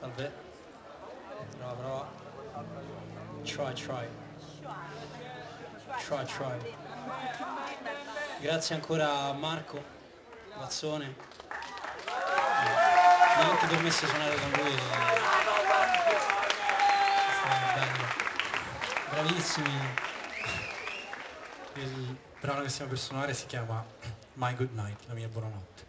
Salve. Prova, prova. Try, try. Try, try. Grazie ancora a Marco Mazzone. Mi ha anche permesso di suonare con lui. Bravissimi. Il brano che stiamo per suonare si chiama My Good Night, la mia buonanotte.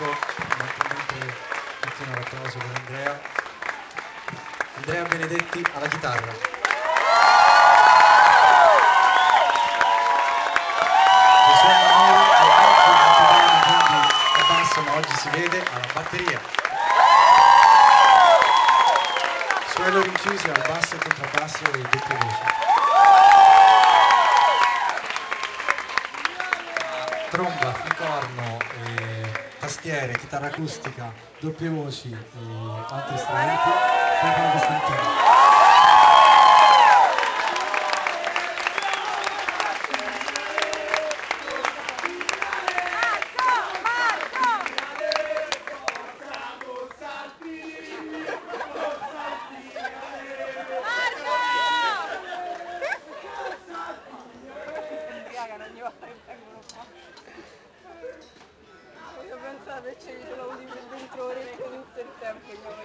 sul palco, mentre continua l'applauso per Andrea. Andrea Benedetti alla chitarra. Noi, che non quindi oggi si vede, alla batteria. Suelo rinchiusi al basso, contrabbasso e doppie voci. Tastiere, chitarra acustica, doppie voci e altri strumenti, Stefano Costantino. Io solo avuti per dentro orecchie tutto il tempo,